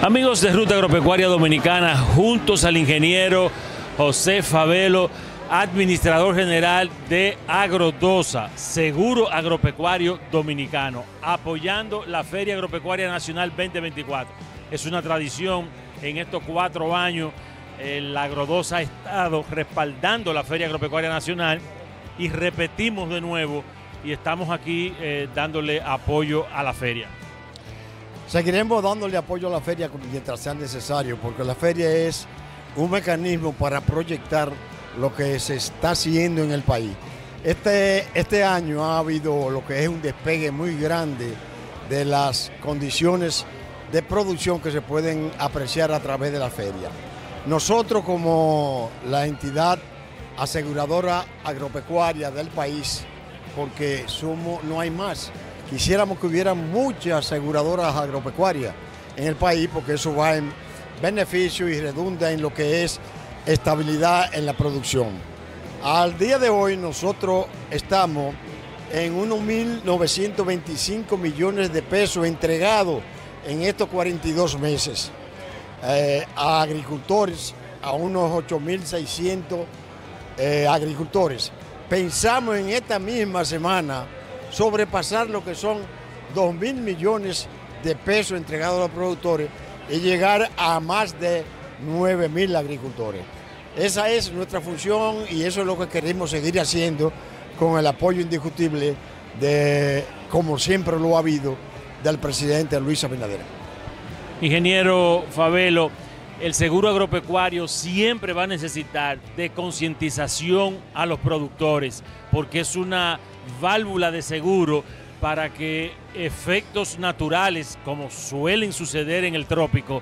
Amigos de Ruta Agropecuaria Dominicana, juntos al ingeniero José Favelo, administrador general de Agrodosa, Seguro Agropecuario Dominicano, apoyando la Feria Agropecuaria Nacional 2024. Es una tradición en estos cuatro años, la Agrodosa ha estado respaldando la Feria Agropecuaria Nacional y repetimos de nuevo y estamos aquí eh, dándole apoyo a la feria. Seguiremos dándole apoyo a la feria mientras sea necesario, porque la feria es un mecanismo para proyectar lo que se está haciendo en el país. Este, este año ha habido lo que es un despegue muy grande de las condiciones de producción que se pueden apreciar a través de la feria. Nosotros como la entidad aseguradora agropecuaria del país, porque somos, no hay más, Quisiéramos que hubiera muchas aseguradoras agropecuarias en el país porque eso va en beneficio y redunda en lo que es estabilidad en la producción. Al día de hoy nosotros estamos en unos 1.925 millones de pesos entregados en estos 42 meses eh, a agricultores, a unos 8.600 eh, agricultores. Pensamos en esta misma semana sobrepasar lo que son 2 mil millones de pesos entregados a los productores y llegar a más de 9 mil agricultores. Esa es nuestra función y eso es lo que queremos seguir haciendo con el apoyo indiscutible de, como siempre lo ha habido, del presidente Luis Abinader. Ingeniero Favelo, el seguro agropecuario siempre va a necesitar de concientización a los productores, porque es una válvula de seguro para que efectos naturales, como suelen suceder en el trópico,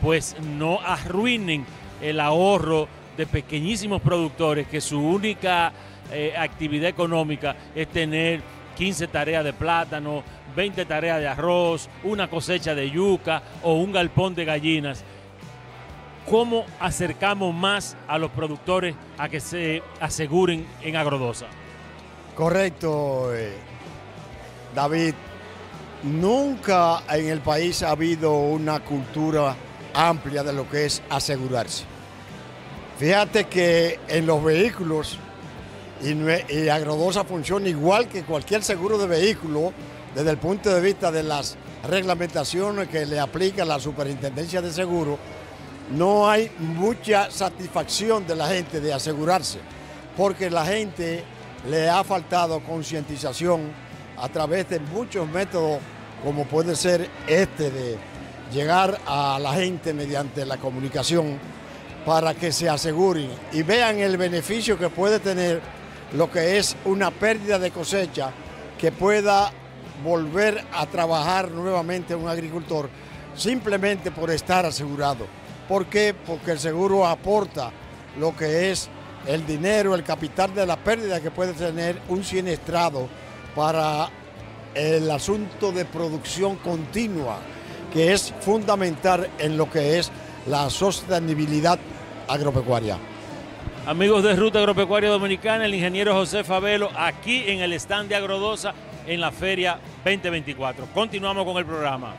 pues no arruinen el ahorro de pequeñísimos productores que su única eh, actividad económica es tener 15 tareas de plátano, 20 tareas de arroz, una cosecha de yuca o un galpón de gallinas. ¿Cómo acercamos más a los productores a que se aseguren en agrodosa? Correcto, eh, David. Nunca en el país ha habido una cultura amplia de lo que es asegurarse. Fíjate que en los vehículos, y, Agrodosa funciona igual que cualquier seguro de vehículo desde el punto de vista de las reglamentaciones que le aplica la Superintendencia de Seguro, no hay mucha satisfacción de la gente de asegurarse, porque la gente le ha faltado concientización a través de muchos métodos, como puede ser este de llegar a la gente mediante la comunicación para que se aseguren y vean el beneficio que puede tener lo que es una pérdida de cosecha que pueda volver a trabajar nuevamente un agricultor simplemente por estar asegurado. ¿Por qué? Porque el seguro aporta lo que es el dinero, el capital de la pérdida que puede tener un siniestrado para el asunto de producción continua, que es fundamental en lo que es la sostenibilidad agropecuaria. Amigos de Ruta Agropecuaria Dominicana, el ingeniero José Favelo, aquí en el stand de Agrodosa en la Feria 2024. Continuamos con el programa.